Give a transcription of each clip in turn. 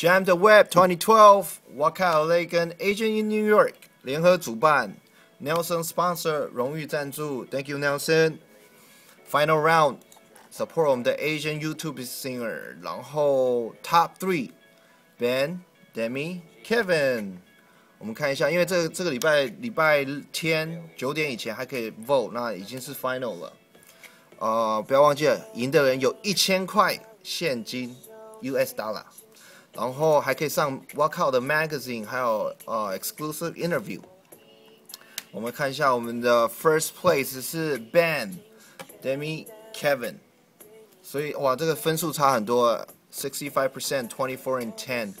Jam the Web 2012 Walkout LA 跟 Agent in New York 联合主办，Nelson sponsor 荣誉赞助，Thank you Nelson。Final round support 我们的 Asian YouTube singer，然后 Top Three Ben Demi Kevin。我们看一下，因为这个这个礼拜礼拜天九点以前还可以 vote，那已经是 final 了。呃，不要忘记了，赢的人有一千块现金 US dollar，然后还可以上 Walkout 的 magazine，还有呃 exclusive interview。我们看一下我们的 first place 是 Ben Demi Kevin，所以哇，这个分数差很多，sixty five percent，twenty four and ten。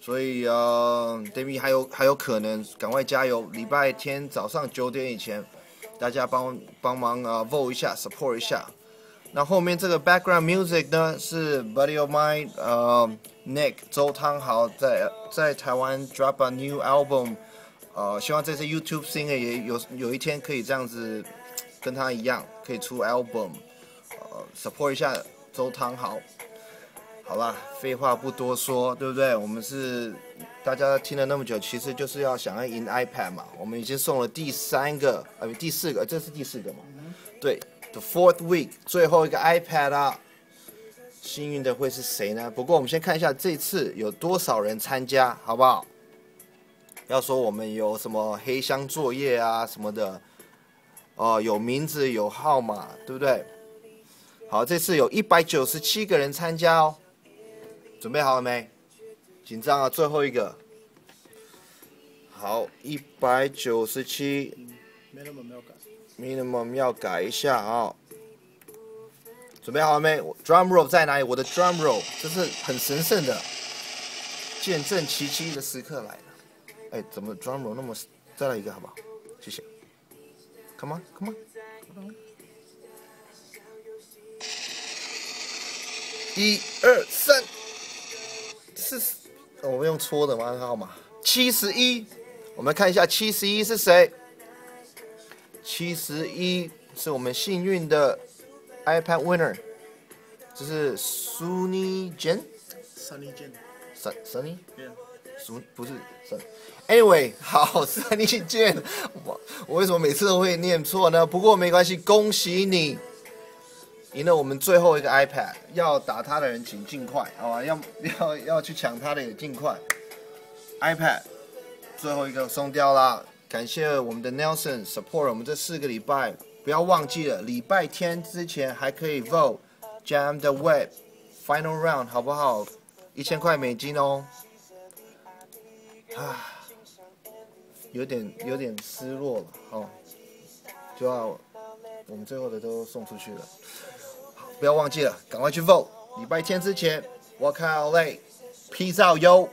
所以呃，Demi 还有还有可能，赶快加油！礼拜天早上九点以前，大家帮帮忙啊，vote 一下，support 一下。那后面这个 background music 呢，是 buddy of mine，呃，Nick 周汤豪在在台湾 drop a new album，呃，希望这次 YouTube singer 也有有一天可以这样子跟他一样，可以出 album，呃，support 一下周汤豪。好吧，废话不多说，对不对？我们是大家听了那么久，其实就是要想要赢 iPad 嘛。我们已经送了第三个，呃，第四个，这是第四个嘛？对，The fourth week，最后一个 iPad 啊。幸运的会是谁呢？不过我们先看一下这次有多少人参加，好不好？要说我们有什么黑箱作业啊什么的，哦，有名字有号码，对不对？好，这次有一百九十七个人参加哦。准备好了没？紧张啊！最后一个，好，一百九十七，minimum 要改一下啊！准备好了没？drum roll 在哪里？我的 drum roll，这是很神圣的，见证奇迹的时刻来了。哎，怎么 drum roll 那么？再来一个好不好？谢谢。Come on，come on。一二三。是，我们用搓的吗？号码七十一，我们看一下七十一是谁？七十一是我们幸运的 iPad winner，这是 Sunny Jane，Sunny Jane，Sunny，苏不是 Sun，Anyway，好，Sunny Jane，我我为什么每次都会念错呢？不过没关系，恭喜你。赢了我们最后一个 iPad，要打他的人请尽快，好吧？要要要去抢他的也尽快。iPad 最后一个送掉了，感谢我们的 Nelson support 我们这四个礼拜，不要忘记了，礼拜天之前还可以 vote Jam the Web Final Round，好不好？一千块美金哦。啊，有点有点失落了，哦，就要我们最后的都送出去了。不要忘记了，赶快去 vote。礼拜天之前，我靠嘞，Peace out，yo。